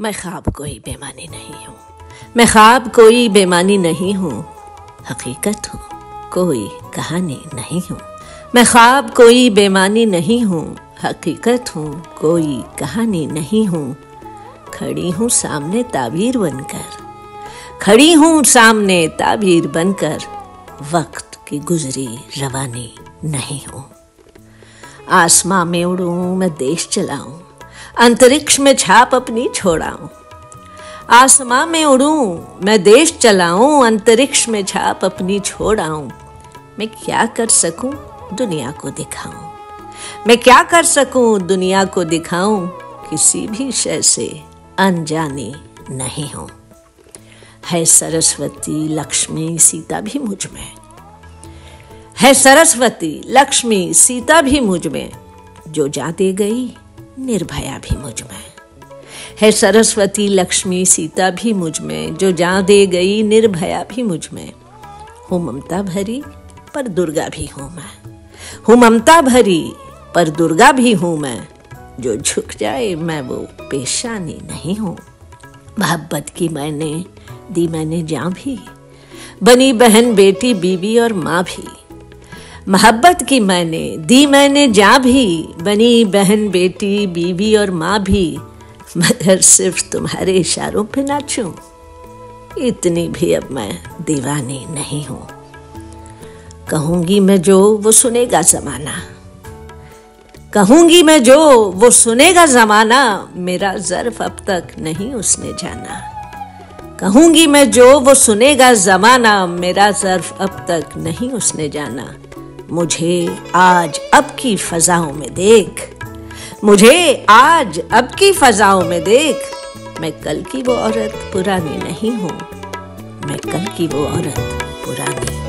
मैं ख्वाब कोई बेमानी नहीं हूँ। मैं ख्वाब कोई बेमानी नहीं हूँ। हकीकत हूँ, कोई कहानी नहीं हूँ। मैं ख्वाब कोई बेमानी नहीं हूँ। हकीकत हूँ, कोई कहानी नहीं हूँ। खड़ी हूँ सामने ताबीर बनकर। खड़ी हूँ सामने ताबीर बनकर। वक्त की गुजरी रवानी नहीं हूँ। आसमां में उड़ूं, मैं देश चलाऊं। अंतरिक्ष में छाप अपनी छोड़ाऊं। आसमां में उड़ूं, मैं देश चलाऊं, अंतरिक्ष में छाप अपनी छोड़ाऊं। मैं क्या कर सकूँ? दुनिया को दिखाऊँ। मैं क्या कर सकूँ? दुनिया को दिखाऊँ। किसी भी शय से अनजानी नहीं हूँ। है सरस्वती, लक्ष्मी, सीता भी मुझमें। है सरस्वती, लक्ष्मी, सीता भी मुझमें। जो जाते गई निर्भया भी मुझमें। है सरस्वती, लक्ष्मी, सीता भी मुझमें। जो जा दे गई, निर्भया भी मुझमें। हूँ ममता भरी, पर दुर्गा भी हूँ मैं। हूँ ममता भरी, पर दुर्गा भी हूँ मैं। जो झुक जाए, मैं वो पेशानी नहीं हूँ। मोहब्बत की मैंने, दी मैंने जा भी। बनी बहन, बेटी, बीवी और माँ भी। मोहब्बत की मैंने, दी मैंने जा भी, बनी बहन बेटी, बीवी और माँ भी। मगर सिर्फ़ तुम्हारे इशारों पे नाचूं इतनी भी अब मैं दीवानी नहीं हूँ। कहूँगी मैं जो, वो सुनेगा जमाना। कहूँगी मैं जो, वो सुनेगा जमाना। मेरा जर्फ अब तक नहीं उसने जाना। कहूँगी मैं जो, वो सुनेगा जमाना। मेरा जर्फ अब तक नहीं उसने जाना। मुझे आज अब की फजाओं में देख। मुझे आज अब की फजाओं में देख। मैं कल की वो औरत पुरानी नहीं हूँ। मैं कल की वो औरत पुरानी